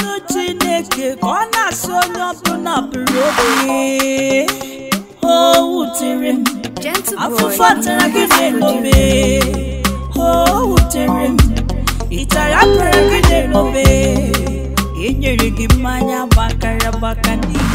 n'ọnụ chineke ka ọ na-asị onye ọbụla bụrụ obi o wutere m afụfụ tara gị n'elobe o wutere m ịtara tara gị n'elobe enyere gị mmanya gbakara gbaka n'ihe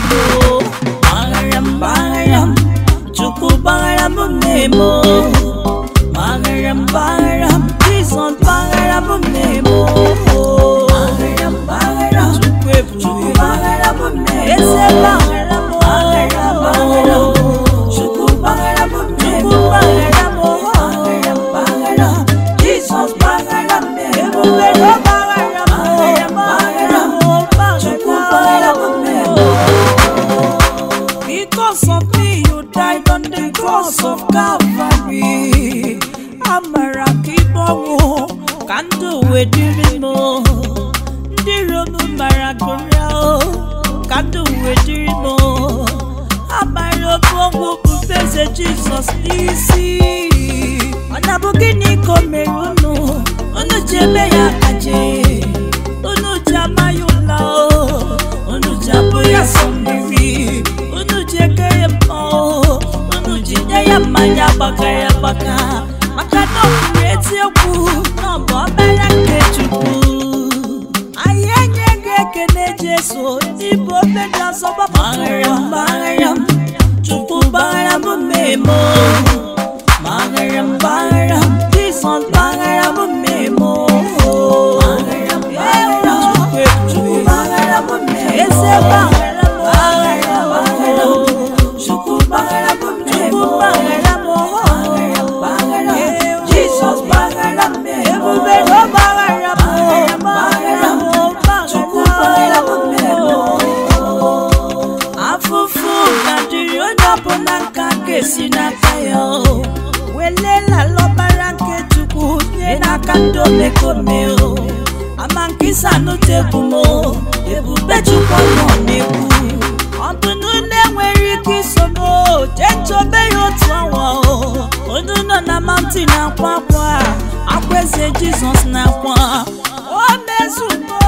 cross of Calvary. Amara kibomo kando wedirimo. Ndiromo maragoria kando wedirimo. Amara bongo bubeze Jesus nisi. Ọ̀nà bukini kò mèrúnù. ono jẹ́bẹ̀ anya gbakọrọ agbakọ maka na okwuru eti egwu na ọ bụ ọbara nke chukwu anyị enye gị ekene jesu ibu obedi ọzọ gbagbara mgbaghara m chukwu gbaghara m mmemme mgbaghara mgbaghara jisọ mgbaghara m mponaka nkesi n'aka ya o welela lọbara nke chukwu nye n'aka ndị omekome o amankisa n'otu egwu m o ebube chukwu nọ n'egwu ọ bụnụ na-enwere ike iso m otu ọnwa o onu nọ na mountain akwa akwa akwa eze jizọs na akwa o mezugo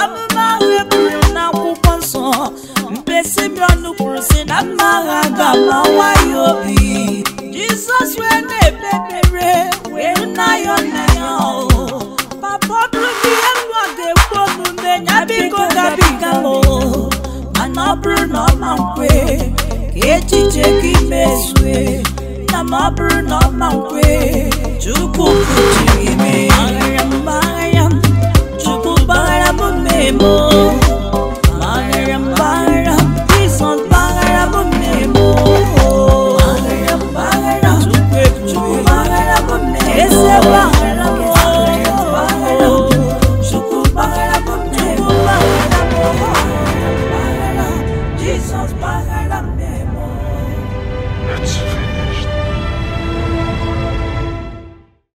amụma ahụ eburu ama nwayọ obi jizọs wee na-ekpekpere wee nayọ na ya papa ọbụrụ na ihe nwa ga-ekwu omume ya biko gabiga m mana ọ bụrụ na ọ ma nkwe ka echiche mezue na ma ọ bụrụ chukwu kuchi Bahrain